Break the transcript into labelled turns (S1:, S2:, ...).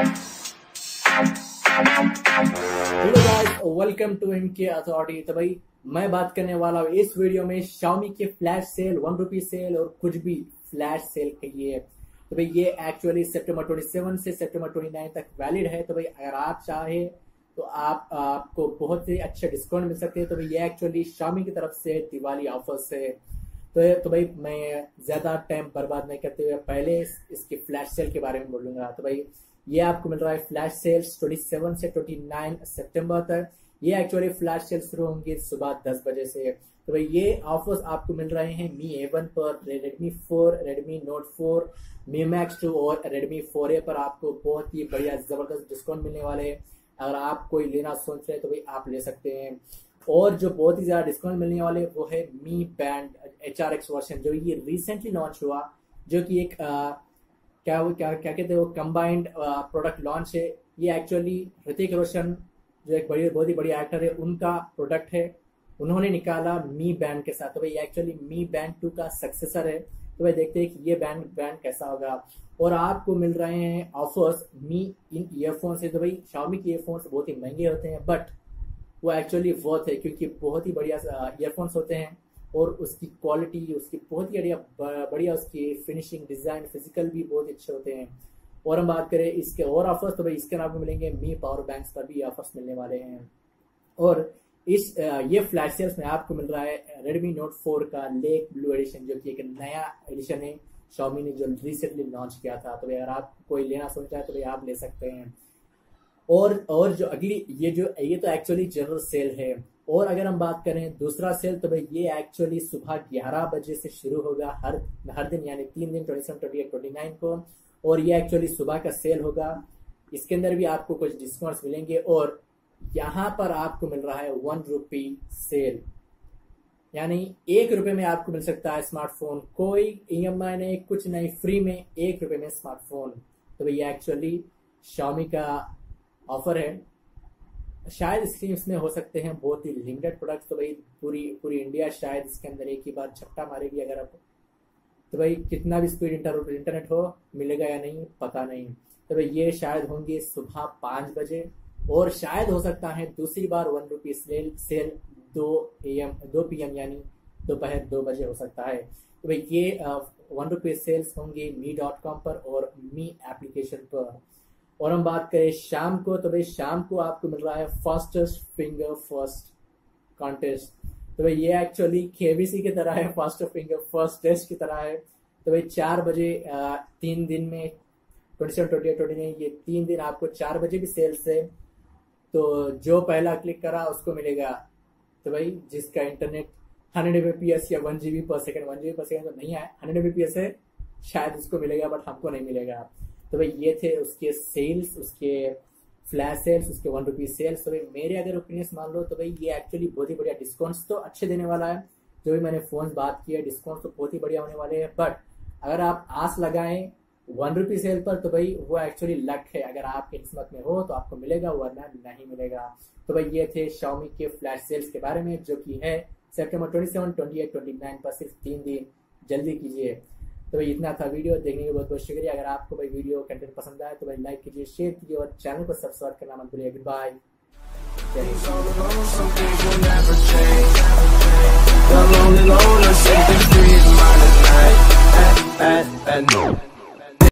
S1: Hello guys welcome to M K authority तो भाई, मैं बात करने वाला हूँ इस वीडियो में शाओमी के flash sale one rupee sale और कुछ भी फ्लैश सेल कहिए तो भाई, ये एक्चुअली सितंबर 27 से सितंबर 29 तक वैलिड है। तो भाई, अगर आप चाहे तो आप, आपको बहुत ही अच्छे डिस्काउंट मिल सकते हैं। तो भाई, ये एक्चुअली शामी की तरफ़ से दिवाली ऑफर्स है। तो तो भाई, मैं ज़्यादा टाइम बर्बाद नहीं करते हुए पहले इसके फ्लैश सेल के बारे में बोलूँगा। तो भाई ये आपको मिल रहा है फ्लैश सेल्स 27 से 29 सितंबर तक। ये एक्चुअली फ्लैश सेल शुरू होंगे सुबह 10 बजे से। तो भाई ये ऑफर्स आपको मिल रहे हैं मी एवन पर Redmi four Redmi Note four Mi Max two और रेडमी फोर ए पर आपको बहुत ही बढ़िया ज़बरदस्त डिस्काउंट मिलने वाले हैं। अगर आप कोई लेना सोच रहे हैं तो भाई आप ले सकते हैं। और जो बहुत ही ज़्यादा डिस्काउंट मिलने वाले वो है Mi Band H R X version जो ये रिसेंटली लॉन्च हुआ जो कि एक आ, क्या वो क्या क्या कहते हैं वो कंबाइंड प्रोडक्ट लॉन्च है। ये एक्चुअली ऋतिक रोशन, जो एक बड़ी, बहुत ही बड़ी एक्टर है, उनका प्रोडक्ट है। उन्होंने निकाला मी बैंड के साथ। तो भाई एक्चुअली मी बैंड टू का सक्सेसर है। तो भाई, देखते हैं कि ये बैंड बैंड कैसा होगा। और आपको मिल रहे हैं ऑफर्स मी इन ईयरफोन से। तो भाई शाओमी के ईयरफोन्स बहुत ही महँगे होते हैं बट वो एक्चुअली वर्थ है, क्योंकि बहुत ही बढ़िया ईयरफोन्स होते हैं। और उसकी क्वालिटी उसकी बहुत ही बढ़िया बढ़िया उसकी फिनिशिंग डिज़ाइन फ़िज़िकल भी बहुत अच्छे होते हैं। और हम बात करें इसके और ऑफर्स तो भाई इसके नाम में मिलेंगे मी पावर बैंक्स पर भी ऑफर्स मिलने वाले हैं। और इस ये फ्लैश सेल्स में आपको मिल रहा है रेडमी नोट फोर का लेक ब्लू एडिशन जो कि एक नया एडिशन है। शॉमी ने जो रिसेंटली लॉन्च किया था। तो भाई अगर आप कोई लेना सोच रहा है तो भाई आप ले सकते हैं। और और जो अगली, ये जो, ये तो एक्चुअली जनरल सेल है। और अगर हम बात करें दूसरा सेल तो भाई ये एक्चुअली सुबह ग्यारह बजे से शुरू होगा, हर हर दिन, यानी तीन दिन twenty seven twenty eight twenty nine को। और ये एक्चुअली सुबह का सेल होगा। इसके अंदर भी आपको कुछ डिस्काउंट्स मिलेंगे और यहाँ पर आपको मिल रहा है वन रुपी सेल। यानी एक रुपए में आपको मिल सकता है स्मार्टफ़ोन कोई ई एम आई नहीं, कुछ नहीं फ्री में एक रुपए में स्मार्टफ़ोन तो भाई ये एक्चुअली शामी का ऑफ़र है। शायद स्क्रीम्स में हो सकते हैं बहुत ही लिमिटेड प्रोडक्ट्स तो भाई पूरी पूरी इंडिया शायद इसके अंदर एक ही बार छट्टा मारेगी अगर आप। तो भाई कितना भी स्पीड इंटर इंटरनेट हो, मिलेगा या नहीं, पता नहीं। तो भाई ये शायद होंगे सुबह पाँच बजे और शायद हो सकता है दूसरी बार वन रुपी सेल सेल दो ए एम दो पी एम यानी दोपहर दो बजे हो सकता है। तो भाई ये वन रुपी सेल्स होंगे मी डॉट कॉम पर और मी एप्लीकेशन पर। और हम बात करें शाम को तो भाई शाम को आपको मिल रहा है फास्टेस्ट फिंगर फ़र्स्ट कॉन्टेस्ट तो भाई ये एक्चुअली केबीसी की तरह है फास्ट फिंगर फ़र्स्ट टेस्ट की तरह है। तो भाई चार बजे तीन दिन में twenty seven twenty eight twenty nine ये तीन दिन आपको चार बजे भी सेल्स है। तो जो पहला क्लिक करा उसको मिलेगा। तो भाई जिसका इंटरनेट हंड्रेड एम या one GB per second one GB per second तो नहीं है हंड्रेड एम है, शायद उसको मिलेगा बट हमको नहीं मिलेगा। तो भाई ये थे उसके सेल्स उसके फ्लैश सेल्स उसके वन रुपीज़ सेल्स तो भाई मेरे अगर ओपिनियंस मान लो तो भाई ये एक्चुअली बहुत ही बढ़िया डिस्काउंट्स तो अच्छे देने वाला है। जो भी मैंने फ़ोन बात किया डिस्काउंट तो बहुत ही बढ़िया होने वाले हैं। बट अगर आप आस लगाएँ वन रुपी सेल पर तो भाई वो एक्चुअली लक है। अगर आपके किस्मत में हो तो आपको मिलेगा, वरना नहीं मिलेगा। तो भाई ये थे शाओमी के फ्लैश सेल्स के बारे में, जो कि है September twenty seven twenty eight twenty nine पर सिर्फ़ तीन दिन। जल्दी कीजिए। तो भाई इतना था वीडियो देखने के बहुत बहुत शुक्रिया। अगर आपको भाई वीडियो कंटेंट पसंद आया तो भाई लाइक कीजिए शेयर कीजिए और चैनल को सब्सक्राइब करना मत भूलिए। Good bye street, night, at, at, at,